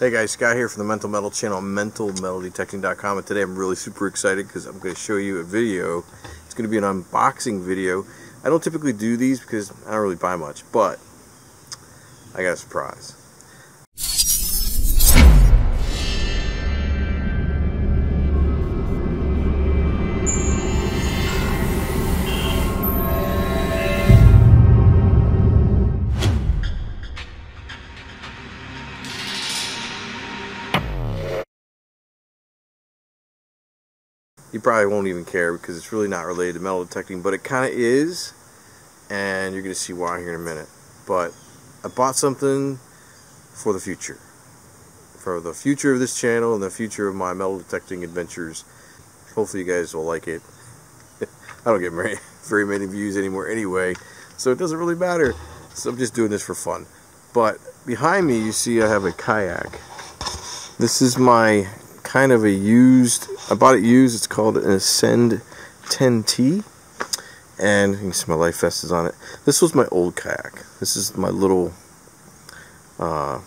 Hey guys, Scott here from the Mental Metal channel, mentalmetaldetecting.com, and today I'm really super excited because I'm going to show you a video. It's going to be an unboxing video. I don't typically do these because I don't really buy much, but I got a surprise. You probably won't even care because it's really not related to metal detecting, but it kind of is, and you're going to see why here in a minute. But I bought something for the future, for the future of this channel and the future of my metal detecting adventures. Hopefully, you guys will like it. I don't get very, very many views anymore anyway, so it doesn't really matter. So I'm just doing this for fun. But behind me, you see I have a kayak. This is my kind of a used, I bought it used, it's called an Ascend 10T, and you can see my life vest is on it. This was my old kayak. This is my little, uh,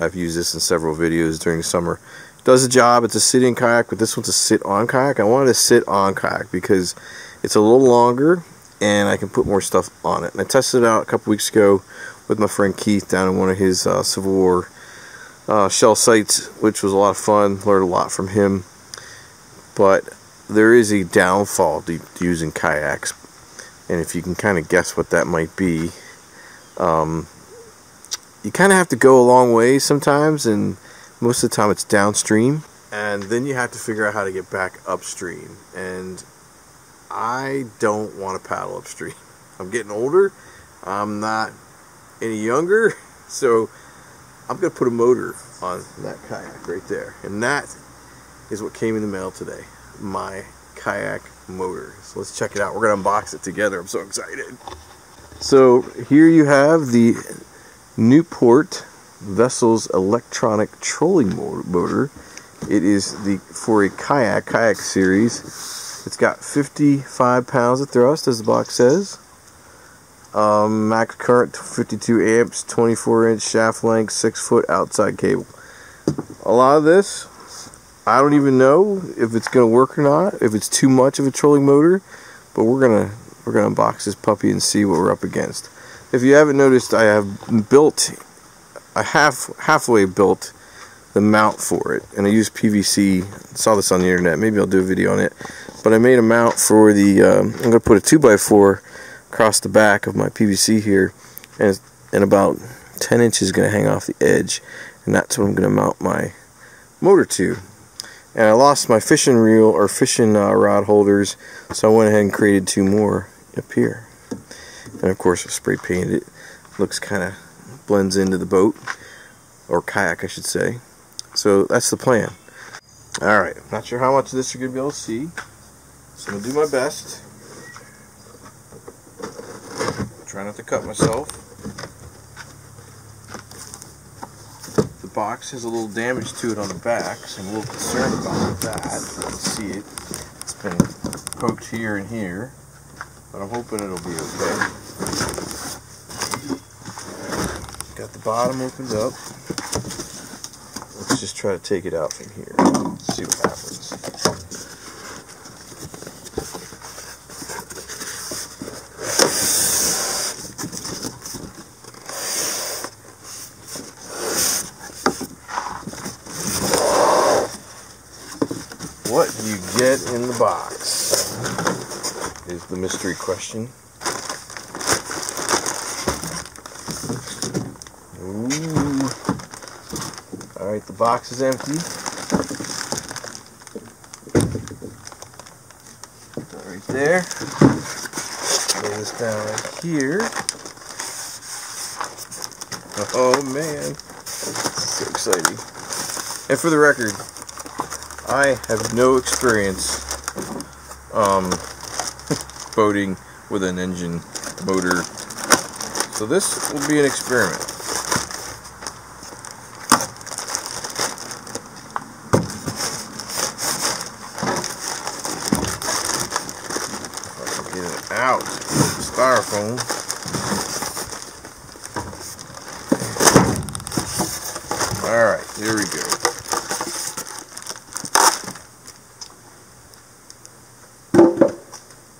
I've used this in several videos during summer. Does the job, it's a sitting kayak, but this one's a sit-on kayak. I wanted a sit-on kayak because it's a little longer, and I can put more stuff on it. And I tested it out a couple weeks ago with my friend Keith down in one of his uh, Civil War uh, shell sites, which was a lot of fun. Learned a lot from him. But there is a downfall to, using kayaks, and if you can kind of guess what that might be, um, you kind of have to go a long way sometimes, and most of the time it's downstream, and then you have to figure out how to get back upstream. And I don't want to paddle upstream. I'm getting older. I'm not any younger, so I'm going to put a motor on that kayak right there. And that is what came in the mail today. My kayak motor. So let's check it out. We're going to unbox it together. I'm so excited. So here you have the Newport Vessels electronic trolling motor. It is the for a kayak kayak series. It's got 55 pounds of thrust as the box says. Um, max current 52 amps, 24 inch shaft length, 6 foot outside cable. A lot of this, I don't even know if it's going to work or not, if it's too much of a trolling motor, but we're going to we're going to unbox this puppy and see what we're up against. If you haven't noticed, I have built, I half halfway built the mount for it, and I used PVC. saw this on the internet. Maybe I'll do a video on it. But I made a mount for the. Um, I'm going to put a two x four across the back of my PVC here and, and about 10 inches going to hang off the edge and that's what I'm going to mount my motor to. And I lost my fishing reel or fishing uh, rod holders so I went ahead and created two more up here. And of course I spray painted it. Looks kind of blends into the boat or kayak I should say. So that's the plan. Alright not sure how much of this you're going to be able to see so I'm to do my best Try not to cut myself. The box has a little damage to it on the back, so I'm a little concerned about that. You can see it. It's been poked here and here, but I'm hoping it'll be okay. Got the bottom opened up. Let's just try to take it out from here. See what happens. What do you get in the box? Is the mystery question. Ooh. Alright, the box is empty. Right there. Lay this down right here. Oh man. So exciting. And for the record, I have no experience um, boating with an engine motor, so this will be an experiment. Get it out, styrofoam. Alright, here there we go.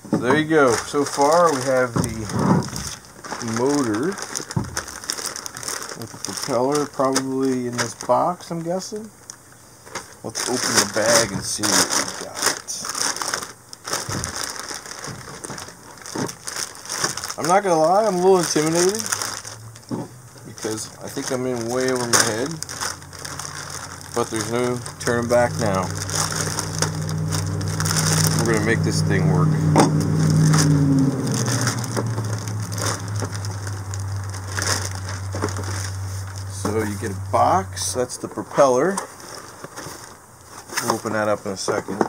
So there you go. So far we have the motor with the propeller probably in this box, I'm guessing. Let's open the bag and see what we got. I'm not gonna lie, I'm a little intimidated because I think I'm in way over my head. But there's no turning back now. We're gonna make this thing work. So you get a box, that's the propeller. We'll open that up in a second.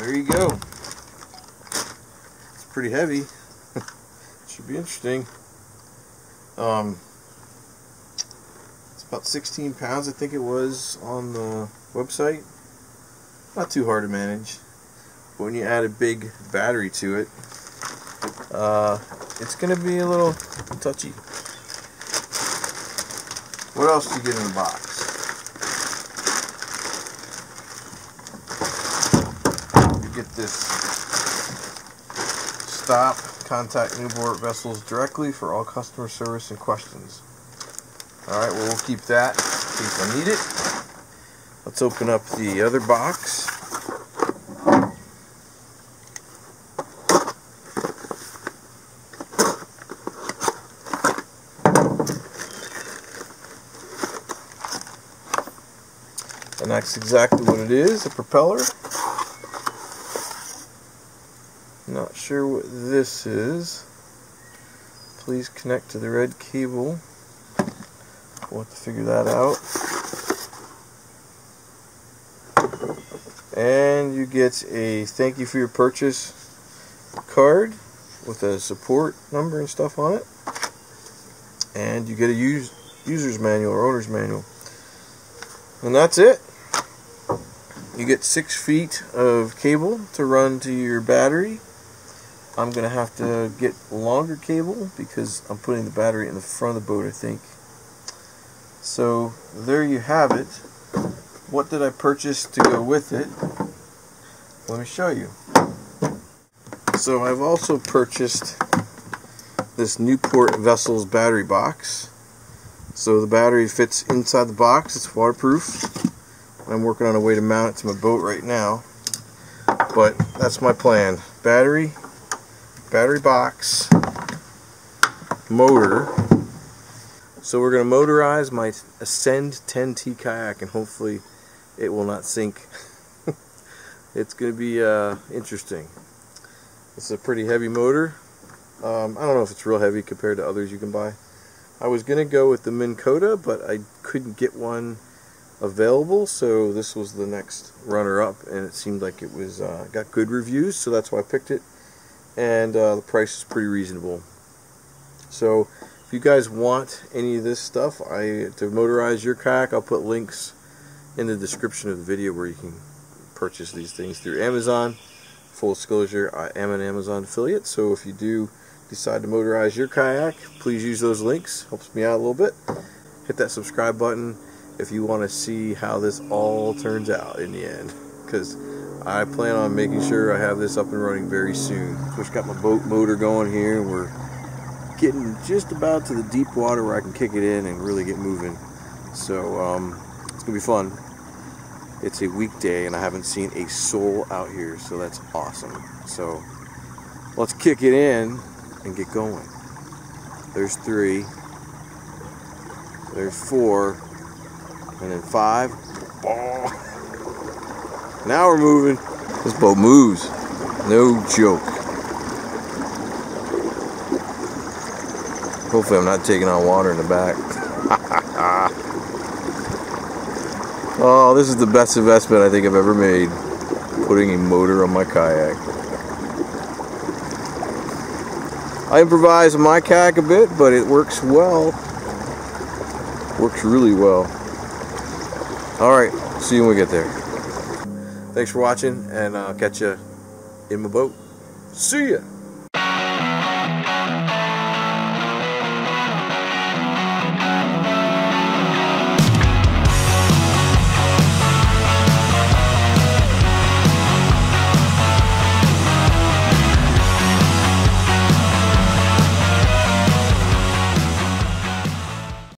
There you go. It's pretty heavy. Should be interesting. Um, it's about 16 pounds, I think it was on the website. Not too hard to manage. But when you add a big battery to it, uh, it's going to be a little touchy. What else do you get in the box? You get this stop, contact Newport vessels directly for all customer service and questions. Alright, well we'll keep that in case I need it. Let's open up the other box. And that's exactly what it is, a propeller. Not sure what this is. Please connect to the red cable. We'll have to figure that out. And you get a thank you for your purchase card with a support number and stuff on it. And you get a use, user's manual or owner's manual. And that's it. You get six feet of cable to run to your battery. I'm going to have to get longer cable because I'm putting the battery in the front of the boat, I think. So there you have it. What did I purchase to go with it? Let me show you. So I've also purchased this Newport Vessels battery box. So the battery fits inside the box. It's waterproof. I'm working on a way to mount it to my boat right now. But that's my plan. Battery, battery box, motor. So we're going to motorize my Ascend 10T kayak and hopefully it will not sink. it's going to be uh, interesting. It's a pretty heavy motor. Um, I don't know if it's real heavy compared to others you can buy. I was going to go with the Minn Kota, but I couldn't get one available, so this was the next runner-up, and it seemed like it was uh, got good reviews, so that's why I picked it. And uh, the price is pretty reasonable. So if you guys want any of this stuff, I to motorize your kayak, I'll put links in the description of the video where you can purchase these things through Amazon. Full disclosure, I am an Amazon affiliate, so if you do decide to motorize your kayak, please use those links. Helps me out a little bit. Hit that subscribe button if you want to see how this all turns out in the end. Because I plan on making sure I have this up and running very soon. Just got my boat motor going here. and We're getting just about to the deep water where I can kick it in and really get moving. So um, it's going to be fun. It's a weekday and I haven't seen a soul out here, so that's awesome. So let's kick it in and get going. There's three. There's four. And then five. Oh. Now we're moving. This boat moves. No joke. Hopefully I'm not taking on water in the back. oh, this is the best investment I think I've ever made. Putting a motor on my kayak. I improvise my kayak a bit, but it works well. Works really well. Alright, see you when we get there. Thanks for watching, and I'll catch you in my boat. See ya!